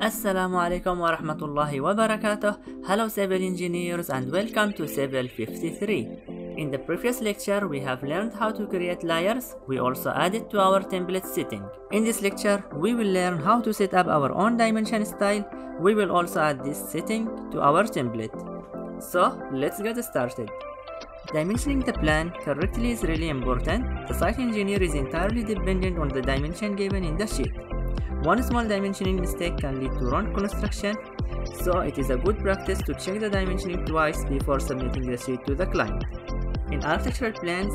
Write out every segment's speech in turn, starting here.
Assalamu alaikum wa rahmatullahi wa barakatuh. Hello civil engineers and welcome to Civil 53. In the previous lecture we have learned how to create layers. We also added to our template setting. In this lecture we will learn how to set up our own dimension style. We will also add this setting to our template. So let's get started. Dimensioning the plan correctly is really important. The site engineer is entirely dependent on the dimension given in the sheet. One small dimensioning mistake can lead to wrong construction, so it is a good practice to check the dimensioning twice before submitting the sheet to the client. In architectural plans,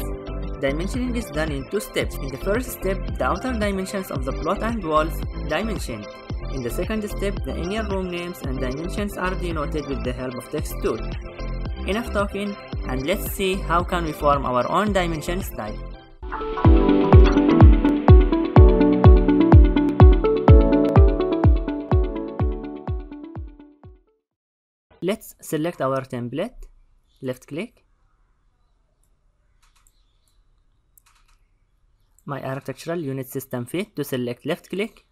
dimensioning is done in two steps. In the first step, the outer dimensions of the plot and walls dimensioned. In the second step, the inner room names and dimensions are denoted with the help of text tool. Enough talking, and let's see how can we form our own dimension style. Let's select our template, left click. My architectural unit system fit to select left click.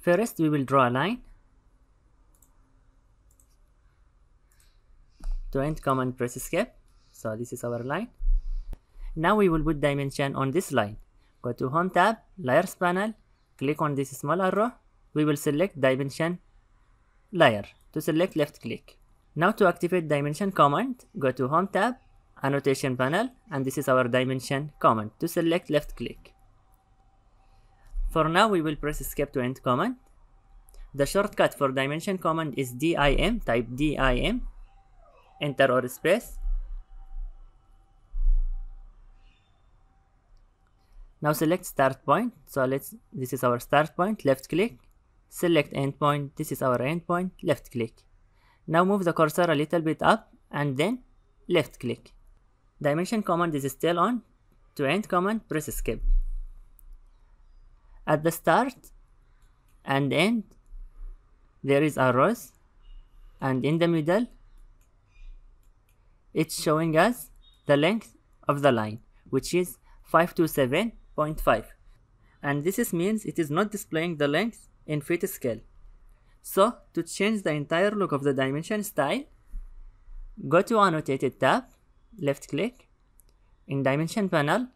First we will draw a line. To end command press escape. So this is our line. Now we will put dimension on this line. Go to Home tab, Layers panel, click on this small arrow. We will select Dimension Layer. To select left click. Now to activate Dimension command, go to Home tab, Annotation panel, and this is our Dimension command. To select left click. For now we will press escape to end command. The shortcut for Dimension command is DIM, type DIM, enter or space. Now select start point. So let's this is our start point, left click. Select endpoint. This is our endpoint, left click. Now move the cursor a little bit up and then left click. Dimension command is still on. To end command, press escape. At the start and end, there is arrows and in the middle, it's showing us the length of the line, which is 527 0.5 and this means it is not displaying the length in feet scale. So to change the entire look of the dimension style, go to annotated tab, left click, in dimension panel,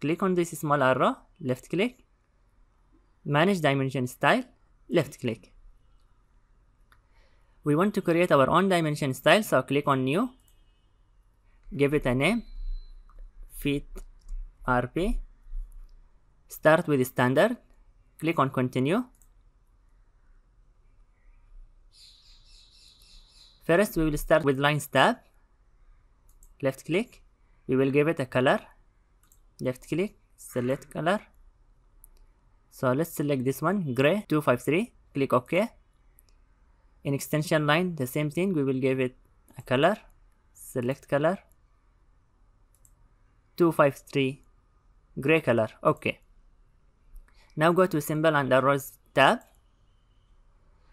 click on this small arrow, left click, manage dimension style, left click. We want to create our own dimension style, so click on new, give it a name, feet RP, Start with standard, click on continue. First we will start with lines tab, left click, we will give it a color, left click, select color. So let's select this one, gray 253, click OK. In extension line, the same thing, we will give it a color, select color, 253, gray color, OK. Now go to symbol and arrows tab.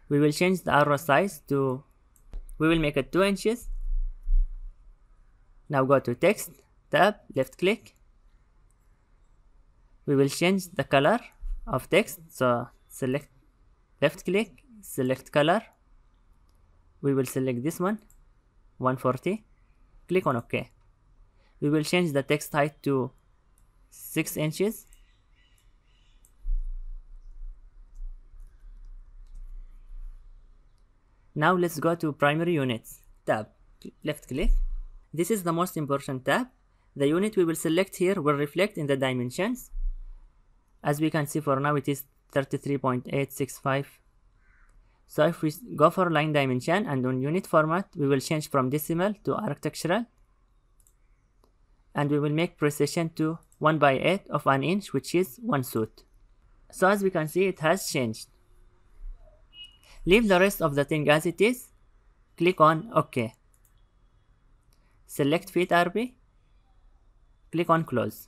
We will change the arrow size to, we will make it 2 inches. Now go to text tab, left click. We will change the color of text. So select left click, select color. We will select this one, 140. Click on OK. We will change the text height to 6 inches Now let's go to primary units tab, left click. This is the most important tab. The unit we will select here will reflect in the dimensions. As we can see for now it is 33.865. So if we go for line dimension and on unit format, we will change from decimal to architectural. And we will make precision to 1 by 8 of an inch, which is 1 suit. So as we can see, it has changed. Leave the rest of the thing as it is. Click on OK. Select Fit RP. Click on Close.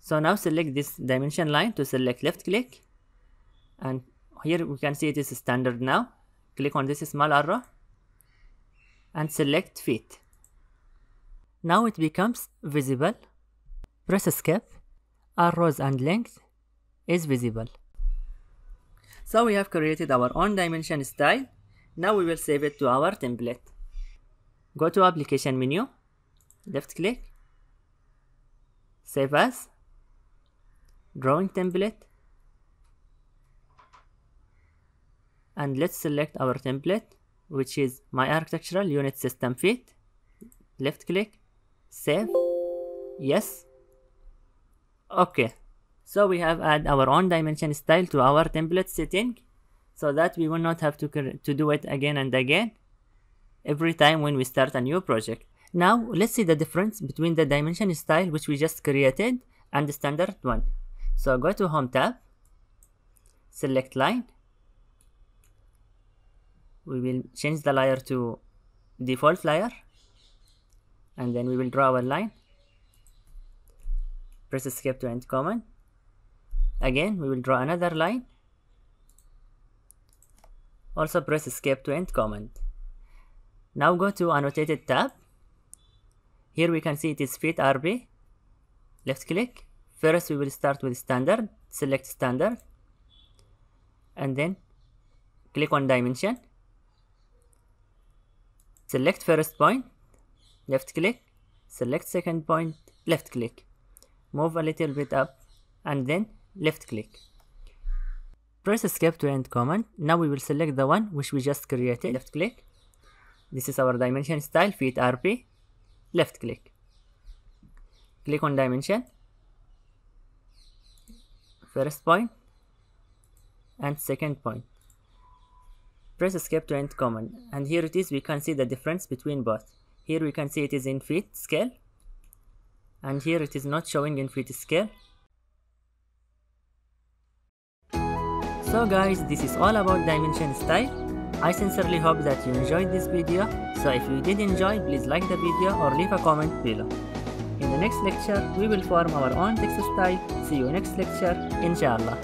So now select this dimension line to select left click. And here we can see it is standard now. Click on this small arrow. and select fit. Now it becomes visible. Press escape. Arrows and length is visible. So we have created our own dimension style. Now we will save it to our template. Go to application menu, left click, save as, drawing template, and let's select our template which is my architectural unit system fit. Left click. Save. Yes. Okay so we have add our own dimension style to our template setting so that we will not have to, to do it again and again every time when we start a new project. Now let's see the difference between the dimension style which we just created and the standard one. So go to home tab select line. We will change the layer to default layer and then we will draw our line. Press escape to end command again we will draw another line. Also press escape to end command. Now go to annotated tab. Here we can see it is fit RP left click. First we will start with standard. Select standard. And then click on dimension. Select first point. Left click. Select second point. Left click. Move a little bit up. And then left click. Press escape to end command. Now we will select the one which we just created. Left click. This is our dimension style fit rp left click. Click on dimension. First point. And second point. Press escape to end command. And here it is we can see the difference between both. Here we can see it is in feet scale. And here it is not showing in feet scale so guys this is all about dimension style. I sincerely hope that you enjoyed this video. So if you did enjoy please like the video or leave a comment below. In the next lecture we will form our own text style. See you next lecture inshallah